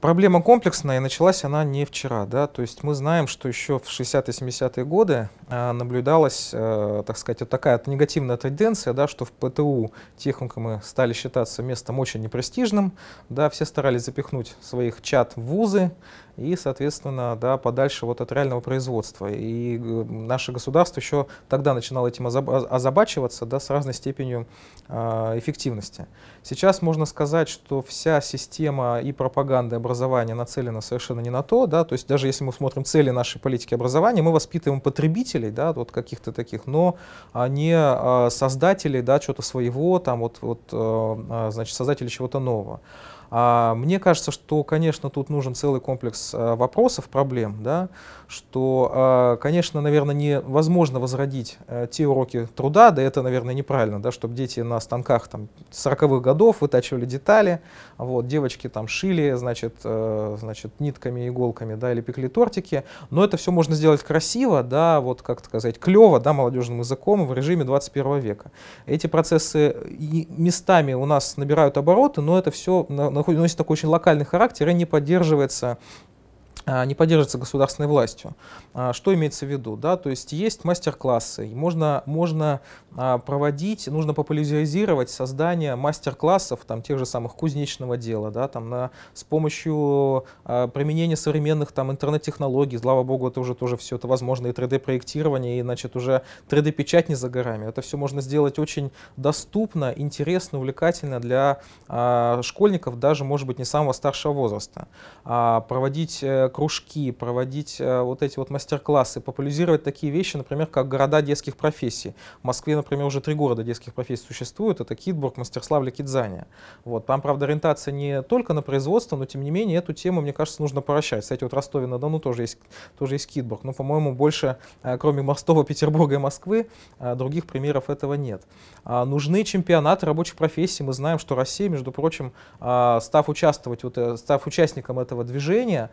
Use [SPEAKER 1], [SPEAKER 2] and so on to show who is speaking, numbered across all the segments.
[SPEAKER 1] Проблема комплексная, и началась она не вчера. Да? То есть мы знаем, что еще в 60-70-е годы э, наблюдалась, э, так сказать, вот такая негативная тенденция, да, что в ПТУ техникумы стали считаться местом очень непрестижным, да, все старались запихнуть своих чат в вузы, и, соответственно, да, подальше вот от реального производства. И э, наше государство еще тогда начинало этим озабачиваться да, с разной степенью э, эффективности. Сейчас можно сказать, что вся система и пропаганды образования нацелена совершенно не на то, да, то есть даже если мы смотрим цели нашей политики образования, мы воспитываем потребителей, да, вот каких-то таких, но не э, создателей, да, чего-то своего, там вот, вот, э, значит, создателей чего-то нового. А мне кажется, что, конечно, тут нужен целый комплекс а, вопросов, проблем, да, что, а, конечно, наверное, невозможно возродить а, те уроки труда, да это, наверное, неправильно, да, чтобы дети на станках там 40-х годов вытачивали детали, вот, девочки там шили, значит, значит, нитками, иголками, да, или пекли тортики, но это все можно сделать красиво, да, вот, как сказать, клево, да, молодежным языком в режиме 21 века. Эти процессы местами у нас набирают обороты, но это все на, носит такой очень локальный характер и не поддерживается не поддерживается государственной властью. А, что имеется в виду? Да? То есть есть мастер-классы, можно, можно а, проводить, нужно популяризировать создание мастер-классов, там, тех же самых кузнечного дела, да, там, на, с помощью применения современных там, интернет-технологий, слава богу, это уже тоже все это возможно, и 3D-проектирование, и значит, уже 3D-печать не за горами. Это все можно сделать очень доступно, интересно, увлекательно для школьников, даже, может быть, не самого старшего возраста. проводить э, кружки, проводить э, вот эти вот мастер-классы, популяризировать такие вещи, например, как города детских профессий. В Москве, например, уже три города детских профессий существуют. Это Китбург, Мастерславль и Кидзания. Вот. Там, правда, ориентация не только на производство, но, тем не менее, эту тему, мне кажется, нужно поращать. Кстати, вот Ростове-на-Дону тоже есть, тоже есть Китбург. Но, по-моему, больше, э, кроме Мостова, Петербурга и Москвы, э, других примеров этого нет. А, нужны чемпионаты рабочих профессий. Мы знаем, что Россия, между прочим, став участвовать, вот, став участником этого движения,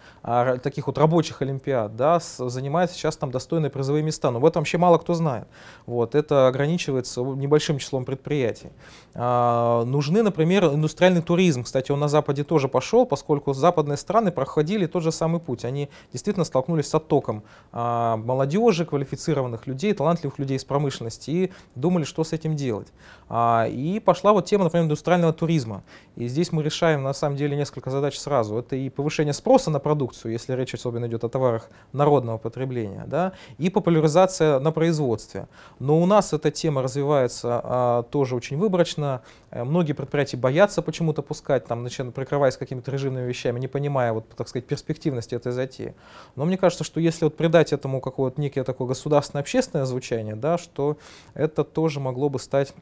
[SPEAKER 1] таких вот рабочих олимпиад, да, занимает сейчас там достойные призовые места. Но в этом вообще мало кто знает. Вот, это ограничивается небольшим числом предприятий. А, нужны, например, индустриальный туризм. Кстати, он на Западе тоже пошел, поскольку западные страны проходили тот же самый путь. Они действительно столкнулись с оттоком а, молодежи, квалифицированных людей, талантливых людей из промышленности и думали, что с этим делать. А, и пошла вот тема, например, индустриального туризма. И здесь мы решаем на самом деле несколько задач сразу. Это и повышение спроса на продукцию, если речь особенно идет о товарах народного потребления, да, и популяризация на производстве. Но у нас эта тема развивается а, тоже очень выборочно. Э, многие предприятия боятся почему-то пускать, там, начинают, прикрываясь какими-то режимными вещами, не понимая, вот, так сказать, перспективности этой затеи. Но мне кажется, что если вот придать этому какое-то некое такое государственное общественное звучание, да, что это тоже могло бы стать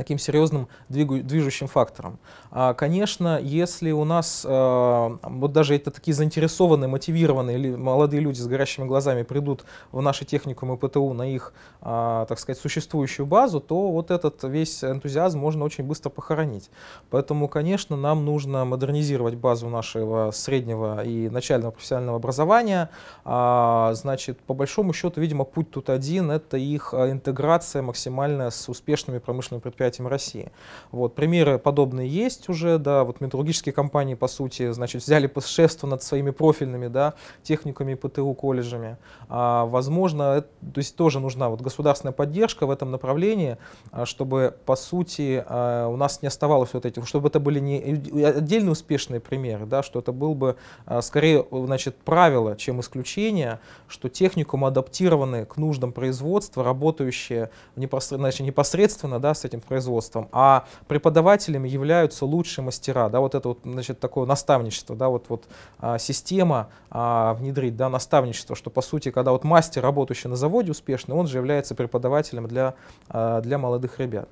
[SPEAKER 1] таким серьезным движущим фактором. А, конечно, если у нас, а, вот даже это такие заинтересованные, мотивированные молодые люди с горящими глазами придут в наши техникумы ПТУ на их, а, так сказать, существующую базу, то вот этот весь энтузиазм можно очень быстро похоронить. Поэтому, конечно, нам нужно модернизировать базу нашего среднего и начального профессионального образования. Значит, по большому счету, видимо, путь тут один, это их интеграция максимальная с успешными промышленными предприятиями предприятиям России. Вот, примеры подобные есть уже, да, вот металлургические компании, по сути, значит, взяли шефство над своими профильными, да, техниками, ПТУ, колледжами. А, возможно, то есть тоже нужна вот государственная поддержка в этом направлении, а, чтобы, по сути, а, у нас не оставалось вот этих, чтобы это были не отдельные успешные примеры, да, что это был бы а, скорее, значит, правило, чем исключение, что техникум адаптированы к нуждам производства, работающие непосредственно, значит, непосредственно да, с этим производством, а преподавателями являются лучшие мастера, да, вот это вот, значит, такое наставничество, да, вот, вот а, система а, внедрить, да, наставничество, что, по сути, когда вот мастер, работающий на заводе успешно, он же является преподавателем для, а, для молодых ребят.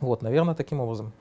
[SPEAKER 1] Вот, наверное, таким образом.